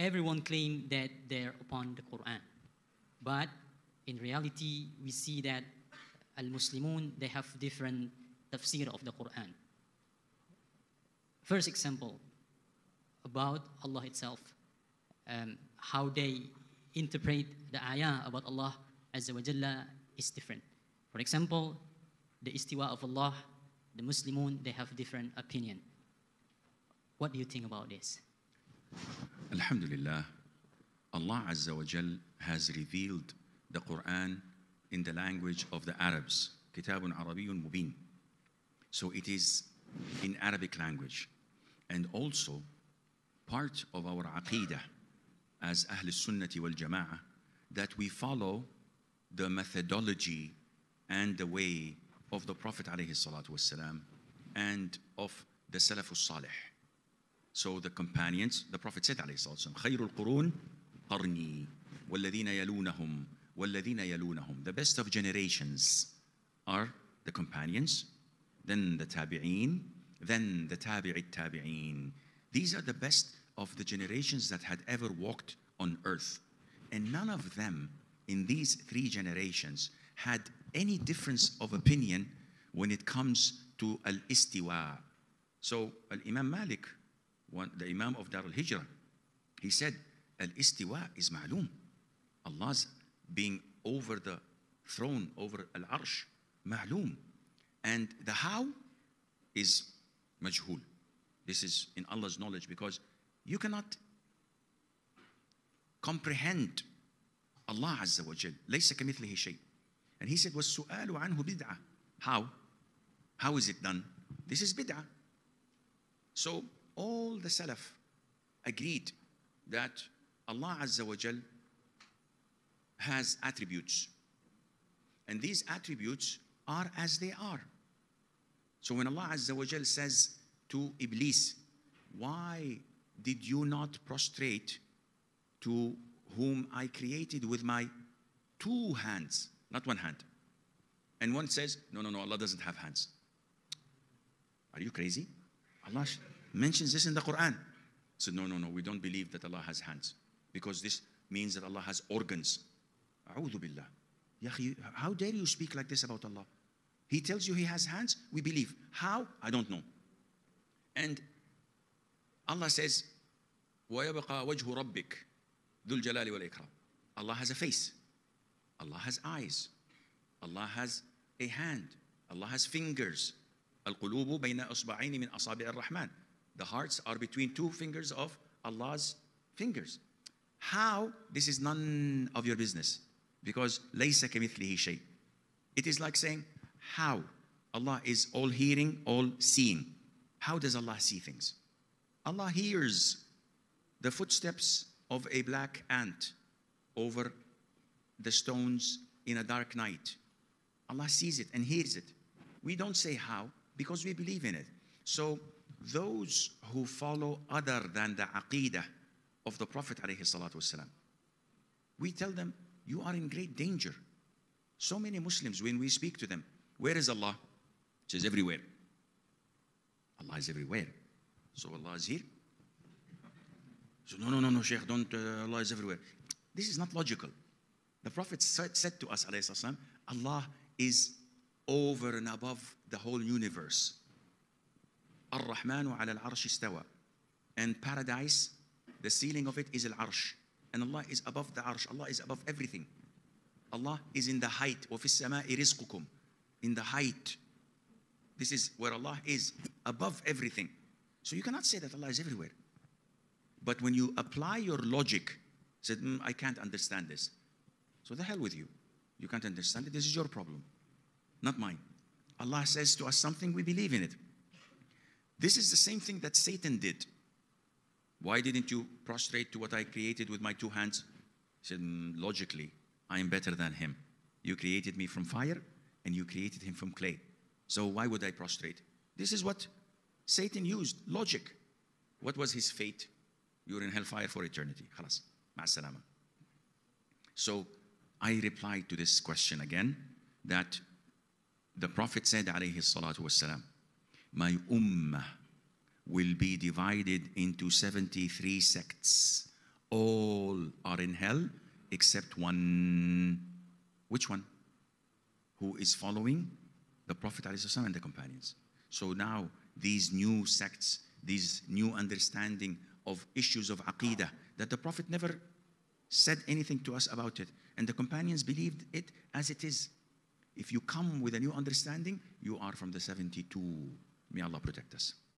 everyone claim that they're upon the Quran. But in reality, we see that Al-Muslimun, they have different tafsir of the Quran. First example, about Allah itself, um, how they interpret the ayah about Allah Azza wa Jalla is different. For example, the istiwa of Allah, the Muslimun, they have different opinion. What do you think about this? Alhamdulillah, Allah Azza wa Jal has revealed the Quran in the language of the Arabs. Kitabun Arabiyyun Mubin. So it is in Arabic language. And also, part of our aqidah as Ahl Sunnati wal Jama'ah, that we follow the methodology and the way of the Prophet wasalam and of the Salafus Salih. So the companions, the Prophet said عليه الصلاة والسلام خير القرون قرني والذين يلونهم والذين يلونهم The best of generations are the companions, then the tabi'een, then the tabi'i tabi'een. These are the best of the generations that had ever walked on earth. And none of them in these three generations had any difference of opinion when it comes to al-istiwa. So al-Imam Malik, one, the Imam of Dar al-Hijrah, he said, al-istiwa is ma'loom. Allah's being over the throne, over al-arsh, ma'loom. And the how is majhul. This is in Allah's knowledge because you cannot comprehend Allah Azza wa Jal. ليس كمثله شيء. And he said, وَالسُّؤَالُ عَنْهُ بِدْعَةٌ How? How is it done? This is bid'ah. So all the Salaf agreed that Allah Azza wa Jal has attributes. And these attributes are as they are. So when Allah Azza wa Jal says to Iblis, Why did you not prostrate to whom I created with my two hands, not one hand? And one says, No, no, no, Allah doesn't have hands. Are you crazy? Allah mentions this in the Quran. So, no, no, no, we don't believe that Allah has hands because this means that Allah has organs. A'udhu billah. Ya akhi, How dare you speak like this about Allah? He tells you He has hands, we believe. How? I don't know. And Allah says, وَيَبْقَى وَجْهُ رَبِّكَ ذُو الْجَلَالِ وَالْإِكْرَامِ Allah has a face. Allah has eyes. Allah has a hand. Allah has fingers. القلوب بين أصبعين من أصابع الرحمن. The hearts are between two fingers of Allah's fingers. How? This is none of your business. Because ليس كمثله شيء. It is like saying, how? Allah is all hearing, all seeing. How does Allah see things? Allah hears the footsteps of a black ant over the stones in a dark night. Allah sees it and hears it. We don't say how because we believe in it. So those who follow other than the aqidah of the Prophet ﷺ, we tell them, you are in great danger. So many Muslims, when we speak to them, where is Allah? He says everywhere. Allah is everywhere. So Allah is here. So no, no, no, no, Sheikh, don't, uh, Allah is everywhere. This is not logical. The Prophet said, said to us, alayhi Allah is over and above the whole universe. Ar-Rahmanu ala al-arsh istawa. And paradise, the ceiling of it is al-arsh. And Allah is above the arsh. Allah is above everything. Allah is in the height. وَفِي السَّمَاءِ رِزْقُكُمْ In the height. This is where Allah is, above everything. So you cannot say that Allah is everywhere. But when you apply your logic, said, "Mm, I can't understand this. So the hell with you. You can't understand it. This is your problem, not mine. Allah says to us something, we believe in it. This is the same thing that Satan did. Why didn't you prostrate to what I created with my two hands? He said, mm, Logically, I am better than him. You created me from fire and you created him from clay. So why would I prostrate? This is what Satan used logic. What was his fate? You're in hellfire for eternity. Khalas. Ma'asalama. So I replied to this question again that the Prophet said, my ummah will be divided into 73 sects. all are in hell except one. Which one? Who is following the Prophet ﷺ and the companions. So now these new sects, these new understanding of issues of aqidah that the Prophet never said anything to us about it, and the companions believed it as it is. If you come with a new understanding, you are from the 72. May Allah protect us.